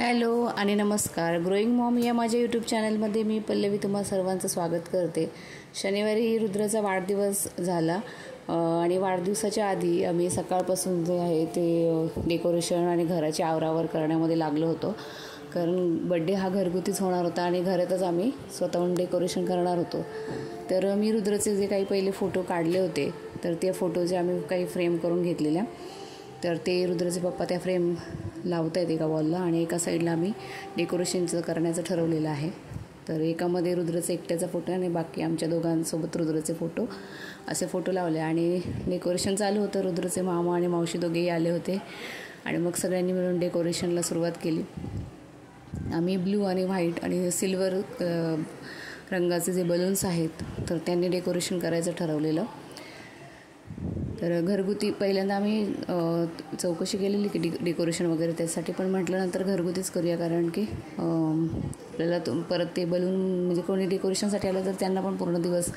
Hello आणि नमस्कार. Growing Maugham या माझ्या यूट्यूब चॅनलमध्ये मी पल्लवी तुम्हा सर्वांचं स्वागत करते. शनिवारी रुद्राचा वाढदिवस झाला. आणि वाढदिवसाच्या आधी आम्ही सकाळपासून जे आहे ते डेकोरेशन आणि घराची आवरावर करण्यामध्ये लागलो होतो. कारण बड्डे हा घरगुतीच होणार होता आणि घरातच आम्ही स्वतःहून डेकोरेशन करणार होतो. तर मी रुद्राचे जे काही पहिले फोटो काढले होते तर त्या फोटोचे आम्ही काही फ्रेम करून घेतलेल्या तर ते रुद्राचे पप्पा त्या फ्रेम लावत आहेत एका वॉलला आणि एका साईडला आम्ही डेकोरेशनचं करण्याचं ठरवलेलं आहे. तर एकामध्ये रुद्राचा एकट्याचा फोटो आणि बाकी आमच्या दोघांसोबत रुद्राचे फोटो असे फोटो लावले आणि डेकोरेशन चालू होतं. रुद्रचे मामा आणि मावशी दोघेही आले होते आणि मग सगळ्यांनी मिळून डेकोरेशनला सुरुवात केली. आम्ही ब्लू आणि व्हाईट आणि सिल्वर रंगाचे जे बलून्स आहेत तर त्यांनी डेकोरेशन करायचं ठरवलेलं. तर घरगुती पहिल्यांदा आम्ही चौकशी केलेली की डि डेकोरेशन वगैरे त्यासाठी पण म्हटलं नंतर घरगुतीच करूया. कारण की आपल्याला तो परत ते बलून म्हणजे कोणी डेकोरेशनसाठी आलं तर त्यांना पण पूर्ण दिवस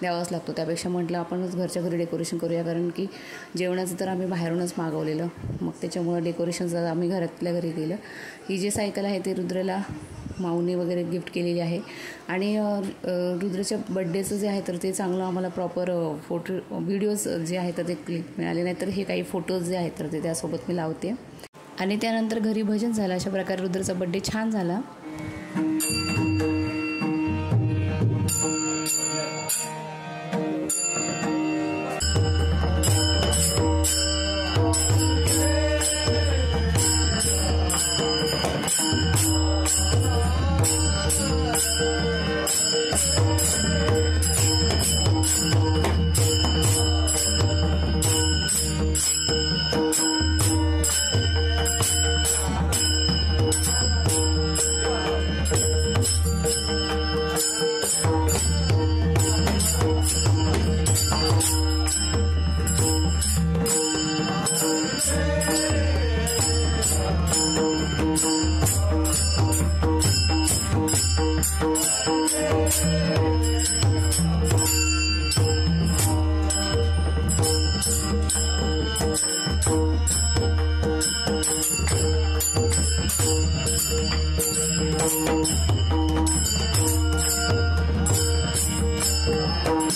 द्यावाच लागतो. त्यापेक्षा म्हटलं आपणच घरच्या घरी डेकोरेशन करूया. कारण की जेवणाचं तर आम्ही बाहेरूनच मागवलेलं. मग त्याच्यामुळं डेकोरेशनचं आम्ही घरातल्या घरी केलं. ही जी सायकल आहे ते रुद्रेला माऊने वगैरे गिफ्ट केलेली आहे. आणि रुद्रच्या बड्डेचं जे आहे तर ते चांगलं आम्हाला प्रॉपर फोटो व्हिडिओज जे आहेत तर ते क्लिक मिळाले नाही तर हे काही फोटोज जे आहेत तर ते त्यासोबत मी लावते. आणि त्यानंतर घरी भजन झालं. अशा प्रकारे रुद्रचा बड्डे छान झाला.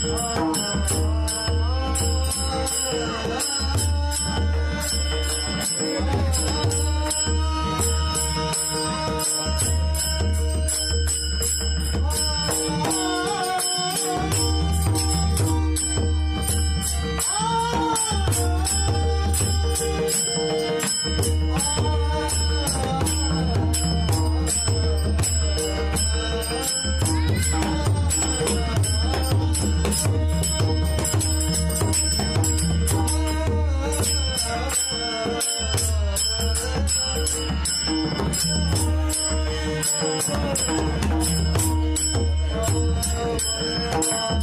Oh,